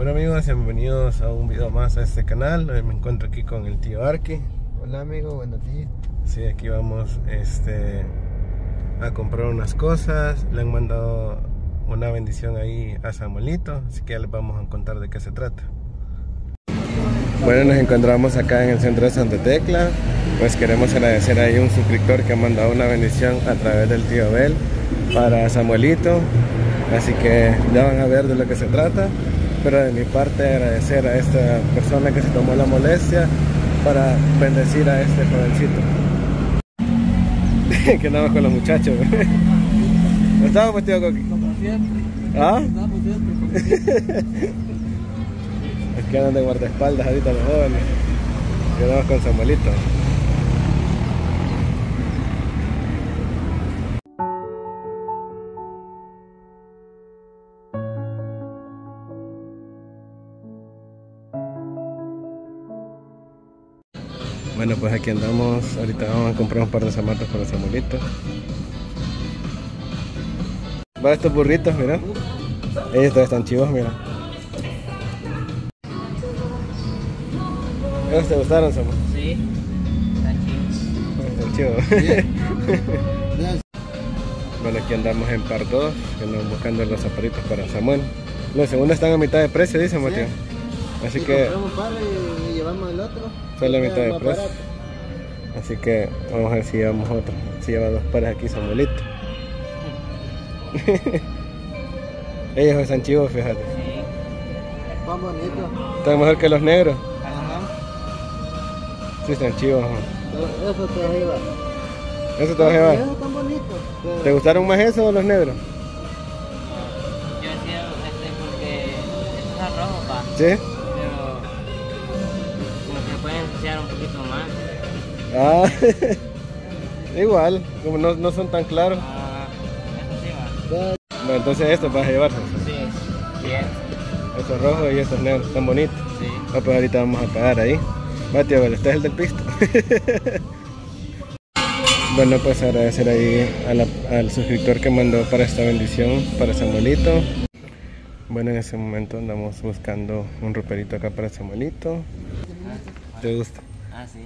Bueno amigos, bienvenidos a un video más a este canal. Hoy me encuentro aquí con el tío Arki. Hola amigo, buenos días. Sí, aquí vamos este, a comprar unas cosas. Le han mandado una bendición ahí a Samuelito, así que ya les vamos a contar de qué se trata. Bueno, nos encontramos acá en el centro de Santa Tecla. Pues queremos agradecer ahí a un suscriptor que ha mandado una bendición a través del tío Abel para Samuelito. Así que ya van a ver de lo que se trata. Pero de mi parte agradecer a esta persona que se tomó la molestia para bendecir a este jovencito. que andamos con los muchachos. ¿No estábamos, tío Coqui? Como siempre. ¿Ah? Siempre. Es que andan de guardaespaldas ahorita los jóvenes. Quedamos con Samuelito. Bueno, pues aquí andamos. Ahorita vamos a comprar un par de zapatos para Samuelito. Va estos burritos, mira. Ellos todavía están chivos, mira. ¿Esos te gustaron, Samuel? Sí. Está chido. Están chivos. bueno, aquí andamos en par 2, que andamos buscando los zapatitos para Samuel. Los segundos están a mitad de precio, dice Mateo. Así Y que compramos el otro. A Queda mitad de precio. Así que vamos a ver si llevamos otro. Si lleva dos pares aquí Samuelito. Ellos están chivos, fíjate. Sí. Van bonitos. Están mejor que los negros. Ajá. Sí, están chivos. Eso te arriba. ¿Eso te vas a llevar? Esos están bonitos. pero- ¿Te gustaron más esos o los negros? Yo decía este porque estos es rojo, pa, ¿Sí? Poquito más. Ah, igual, como no, no son tan claros. Ah, eso sí va. Bueno, entonces estos vas a llevarse. Sí, bien. Estos rojos y estos negros, están bonitos. Sí. Ah, pues ahorita vamos a pagar ahí. Va, tío, este es el del pisto. bueno, pues agradecer ahí a la- al suscriptor que mandó para esta bendición, para Samuelito. Bueno, en ese momento andamos buscando un roperito acá para Samuelito. ¿Te gusta? Ah, sí.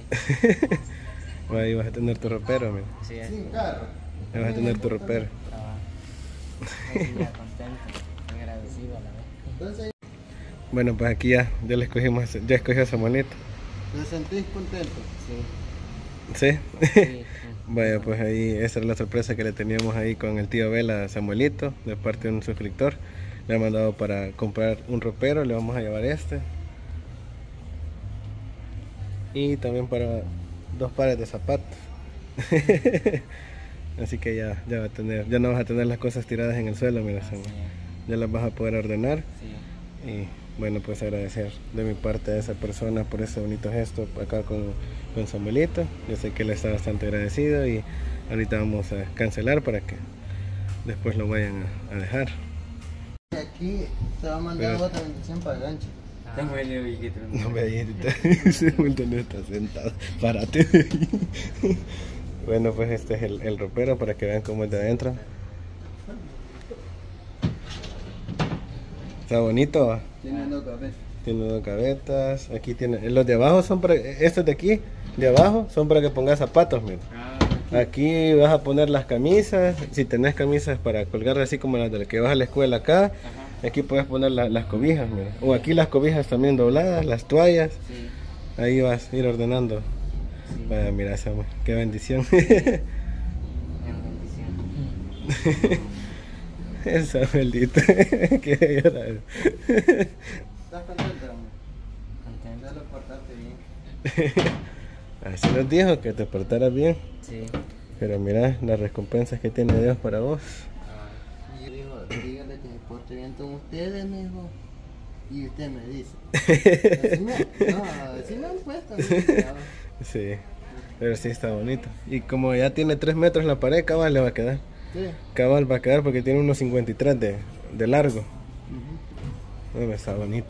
Ahí vas a tener tu ropero, mira. Sí, es. Sin carro. Ahí vas a tener tu ropero. Ya contento, agradecido a la vez. Entonces, Bueno, pues aquí ya, ya le escogimos, ya escogió a Samuelito. ¿te sentís contento? Sí, ¿Sí? sí, sí. Vaya, pues ahí esa era la sorpresa que le teníamos ahí con el tío Vela a Samuelito, de parte de un suscriptor. Le ha mandado para comprar un ropero, le vamos a llevar este. Y también para dos pares de zapatos. Así que ya, ya va a tener, ya no vas a tener las cosas tiradas en el suelo, mira Samuel. Ya las vas a poder ordenar. Sí, Y bueno, pues agradecer de mi parte a esa persona por ese bonito gesto acá con, con Samuelito. Yo sé que él está bastante agradecido y ahorita vamos a cancelar para que después lo vayan a, a dejar. Y Aquí te va a mandar Pero- otra bendición para el gancho. Tengo el viejito. No me ahorita, Samuel no está sentado. Párate. bueno, pues este es el, el ropero para que vean cómo es de adentro. Está bonito. Tiene dos cabezas. Tiene dos gavetas. Aquí tiene. Los de abajo son para. Estos de aquí, de abajo, son para que pongas zapatos, mira. Ah, Aquí vas a poner las camisas. Si tenés camisas para colgar así como las de las que vas a la escuela acá. ajá. Aquí puedes poner la- las cobijas, mira. O aquí las cobijas también dobladas, las toallas. Sí, Ahí vas a ir ordenando. sí. Vaya, mira, Samuel, qué bendición. En bendición. Esa maldita. Qué llorar. ¿Estás contento, amor? Contento. Lo portaste bien. Así nos dijo que te portaras bien. Sí. Pero mira las recompensas que tiene Dios para vos. Ah, Y yo digo, que se porte bien con ustedes, mijo. Y usted me dice. Así me, no, así me han puesto. Sí, pero sí está bonito. Y como ya tiene 3 metros la pared, cabal le va a quedar. Sí. Cabal va a quedar porque tiene unos 53 de, de largo. Está bonito.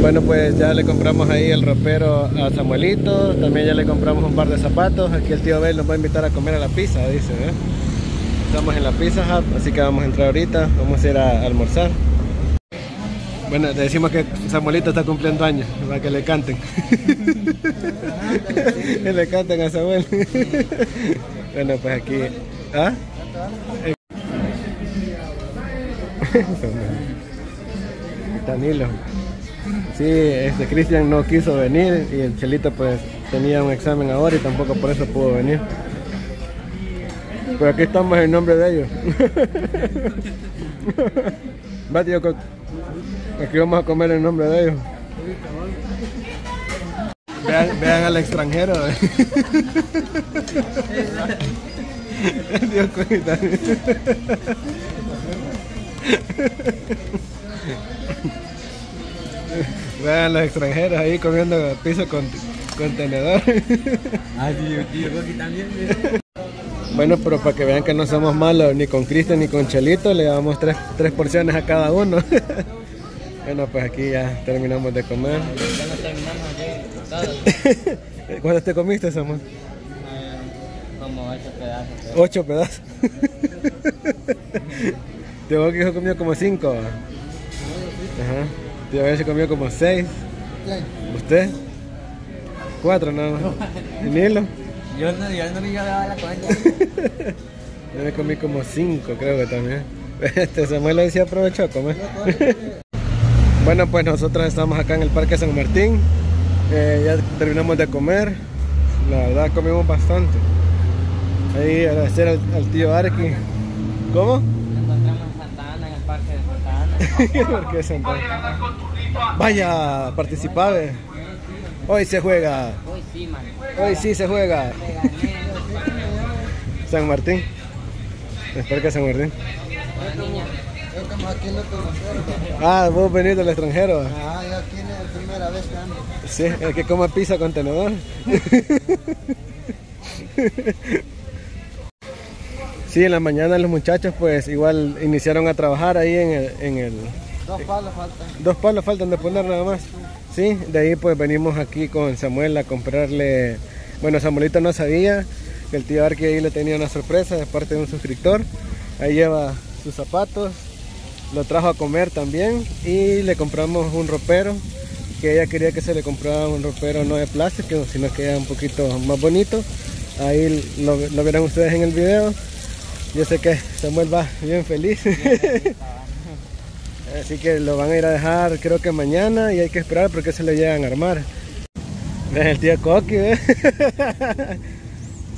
Bueno, pues ya le compramos ahí el ropero a Samuelito. También ya le compramos un par de zapatos. Aquí el tío Bel nos va a invitar a comer a la pizza, dice. ¿eh? Estamos en la Pizza Hut, así que vamos a entrar ahorita. Vamos a ir a almorzar. Bueno, decimos que Samuelito está cumpliendo años, para que le canten. que le canten a Samuel. bueno, pues aquí. ¿Ah? Danilo. Sí, este Cristian no quiso venir y el Chelito pues tenía un examen ahora y tampoco por eso pudo venir. Pero aquí estamos en nombre de ellos. Va, tío, aquí vamos a comer en nombre de ellos. Vean, vean al extranjero. Dios cuida. Vean los extranjeros ahí comiendo piso con, con tenedor. Ah, tío, tío, Coqui también. Bueno, pero para que vean que no somos malos ni con Cristian ni con Chelito, le damos tres, tres porciones a cada uno. bueno, pues aquí ya terminamos de comer. Ya no terminamos aquí. ¿Cuántos te comiste, Samuel? Como ocho pedazos. Ocho pedazos. Tío que comió como cinco. Ajá. Tío se comió como seis. ¿Usted? Cuatro nada más. ¿Y Nilo? Yo no, yo no me llevaba la cuenta. Yo me comí como cinco, creo que también. Este Samuel le decía aprovechó a comer. bueno, pues nosotros estamos acá en el Parque San Martín. Eh, ya terminamos de comer. La verdad comimos bastante. Ahí agradecer al, al tío Arki. ¿Cómo? Encontramos en Santa Ana, en el parque de Santa Ana. ¿Por qué sentado? Vaya, participar. Hoy se juega. Uy, sí, man. Hoy sí se juega. San Martín. El Parque San Martín. Aquí. Ah, vos venís del extranjero. Ah, yo aquí es la primera vez que ando. Sí, el que come pizza con tenedor. Sí, en la mañana los muchachos pues igual iniciaron a trabajar ahí en el... En el Dos palos faltan. dos palos faltan de poner nada más. Sí, de ahí pues venimos aquí con Samuel a comprarle... Bueno, Samuelito no sabía que el tío Arqui ahí le tenía una sorpresa de parte de un suscriptor. Ahí lleva sus zapatos, lo trajo a comer también y le compramos un ropero que ella quería que se le comprara un ropero no de plástico sino que era un poquito más bonito. Ahí lo, lo verán ustedes en el video. Yo sé que Samuel va bien feliz así que lo van a ir a dejar creo que mañana y hay que esperar porque se le llegan a armar Ven el tío Coqui ¿eh?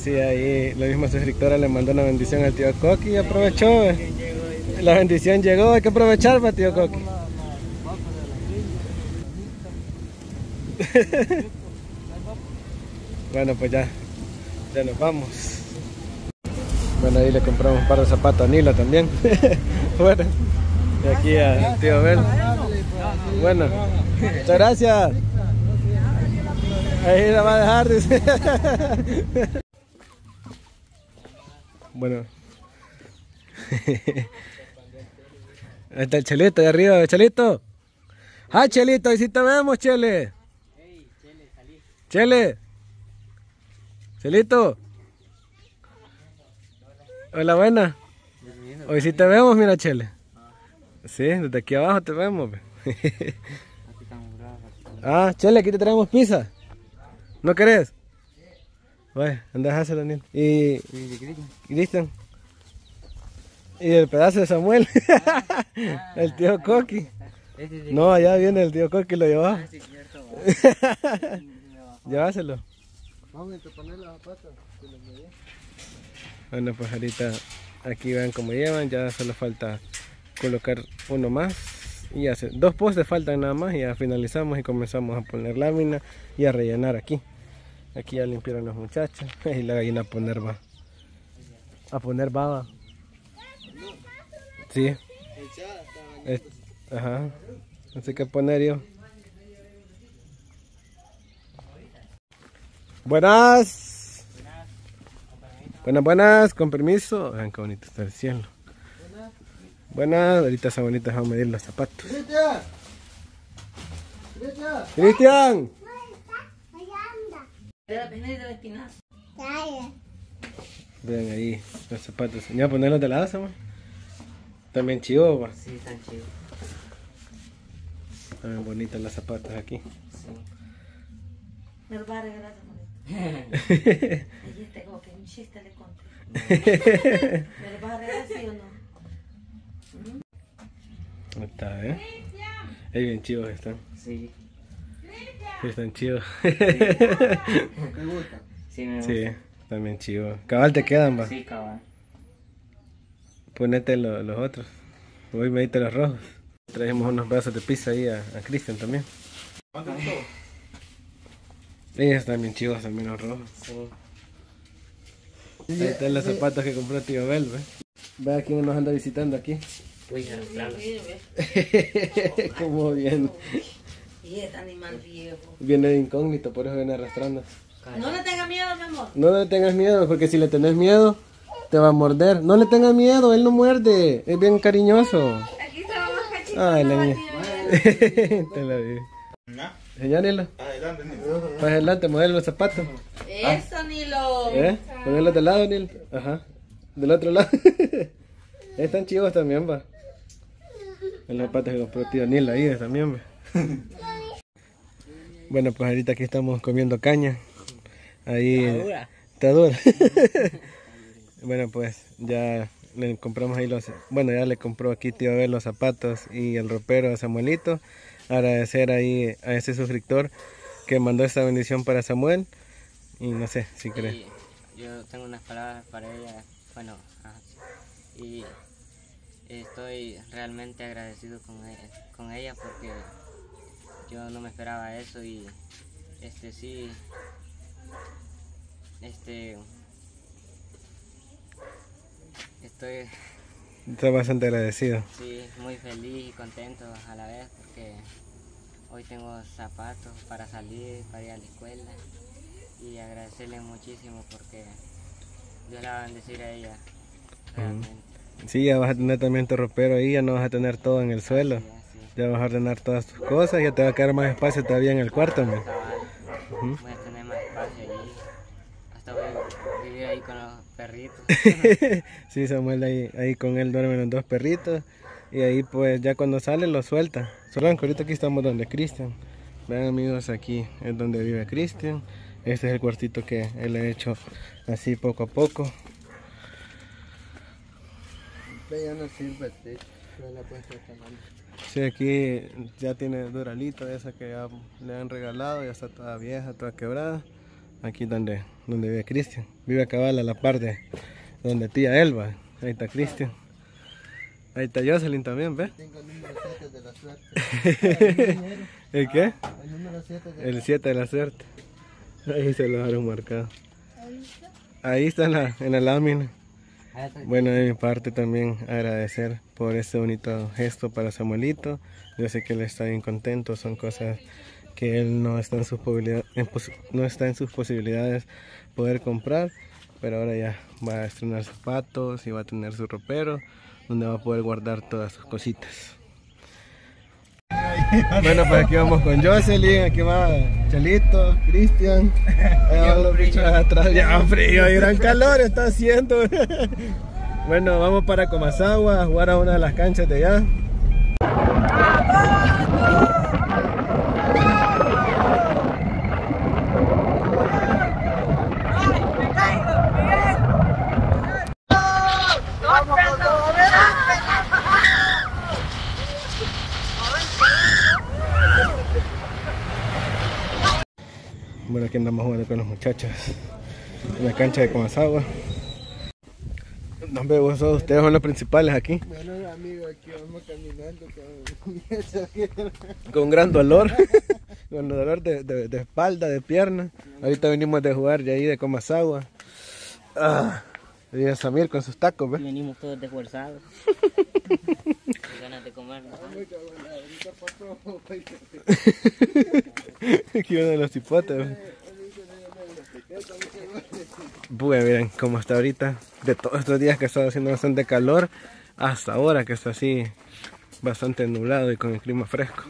sí ahí la misma suscriptora le mandó una bendición al tío Coqui y aprovechó ¿eh? la bendición llegó hay que aprovechar para tío Coqui Bueno, pues ya, ya nos vamos. Bueno, ahí le compramos un par de zapatos a Nila también. bueno, y aquí al tío. Bueno, muchas gracias. Ahí la va a dejar, bueno. Ahí está el Chelito de arriba, Chelito. Ah, Chelito, ahí sí te vemos, Chele. Chele. Chelito. Hola, buena. Hoy sí te vemos, mira, Chele. Sí, desde aquí abajo te vemos. ve. ah, Chele, aquí te traemos pizza. ¿No querés? Vaya, anda a dejárselo, Daniel. Y Cristian. Y el pedazo de Samuel. el tío Coqui. No, allá viene el tío Coqui, lo llevó. Llévaselo. Vamos a poner las medí. Bueno, pues ahorita aquí vean cómo llevan, ya solo falta colocar uno más y ya se, dos postes faltan nada más y ya finalizamos y comenzamos a poner lámina y a rellenar aquí. Aquí ya limpiaron los muchachos y la gallina a poner va. A poner baba. Sí. Es- ajá. Así que poner yo. Buenas. Buenas, buenas, con permiso. Vean qué bonito está el cielo. Buenas, ahorita esa bonita vamos a medir los zapatos. ¡Cristian! ¡Cristian! ¡Cristian! Vean ahí los zapatos. ¿Ya ponerlos de lado, Samuel? También chivo, va. Sí, tan chido. Están bonitas las zapatas aquí. Me lo va a regalar molesta. Y este como que un chiste le conté. ¿Me lo vas a regalar sí o no? Ahí está, ¿eh? Ahí bien chivos están. Sí, Sí, están chivos. ¿Te gusta? sí me gusta. sí, están bien chivos. Cabal te quedan, va. Sí, cabal. Ponete lo- los otros. Voy me diste los rojos. Traemos unos pedazos de pizza ahí a, a Cristian también. Ellos están bien chivos también los rojos. Sí. Ahí están los zapatos que compró tío Bel, ¿ve? Ve a quién nos anda visitando aquí. Uy, claro. Como bien. Y este animal viejo. Viene de incógnito, por eso viene arrastrando. No le tenga miedo, mi amor. No le tengas miedo, porque si le tenés miedo, te va a morder. No le tengas miedo, él no muerde. Es bien cariñoso. Aquí está más cachito. Ay, la niña. Te la vi. Señálelo. Para adelante, modelo los zapatos. Eso ni lo. ¿Eh? Ponerlos de lado, Nil. Ajá. Del otro lado. Están chivos también, va. En los zapatos que compró tío Nil ahí también. Bueno, pues ahorita aquí estamos comiendo caña. Ahí. dura. Está dura. bueno, pues ya le compramos ahí los. Bueno, ya le compró aquí tío Abel los zapatos y el ropero a Samuelito. Agradecer ahí a ese suscriptor que mandó esta bendición para Samuel. Y no sé si crees. Yo tengo unas palabras para ella. Bueno, ajá, sí. y estoy realmente agradecido con ella, con ella porque yo no me esperaba eso y este sí, este, estoy Estoy bastante agradecido. sí, muy feliz y contento a la vez porque hoy tengo zapatos para salir, para ir a la escuela y agradecerle muchísimo porque Dios la va a bendecir a ella realmente. Sí, ya vas a tener también tu ropero ahí, ya no vas a tener todo en el suelo. Ya vas a ordenar todas tus cosas, ya te va a quedar más espacio todavía en el cuarto. man. cabal. Voy a tener más espacio allí. Hasta voy a vivir ahí con los perritos. sí, Samuel ahí, ahí con él duermen los dos perritos. Y ahí pues ya cuando sale lo suelta. Solo ahorita aquí estamos donde Cristian. Vean amigos, aquí es donde vive Cristian. Este es el cuartito que él ha hecho así poco a poco. Este ya no sirve. Ya la. Sí, aquí ya tiene duralito, esa que ya le han regalado, ya está toda vieja, toda quebrada. Aquí donde, donde vive Cristian. Vive a cabal a la par de donde tía Elba. Ahí está Cristian. Ahí está Jocelyn también, ¿ves? Tengo el número 7 de la suerte. ¿El qué? El número 7 de El 7 de la suerte. Ahí se lo dejaron marcado. Ahí está en la, en la lámina. Bueno, de mi parte también agradecer por este bonito gesto para Samuelito. Yo sé que él está bien contento, son cosas que él no está en sus no está en sus posibilidades poder comprar, pero ahora ya va a estrenar zapatos y va a tener su ropero donde va a poder guardar todas sus cositas. Bueno, pues aquí vamos con Jocelyn, aquí va Chalito, Cristian, los bichos atrás, ya frío y gran calor está haciendo. Bueno, vamos para Comasagua a jugar a una de las canchas de allá. Bueno, aquí andamos muchachos en la cancha de Comasagua. Veo vos, ustedes son los principales aquí. Bueno, amigo, aquí vamos caminando con gran dolor. con dolor de, de- de espalda, de pierna. Ahorita venimos de jugar de ahí de Comasagua. Ah, y a Samir con sus tacos, ¿ves? Venimos todos desfuerzados. Ganas de comer. ¿no? Aquí uno de los hipotes. Pues miren, como hasta ahorita, de todos estos días que ha estado haciendo bastante calor, hasta ahora que está así bastante nublado y con el clima fresco.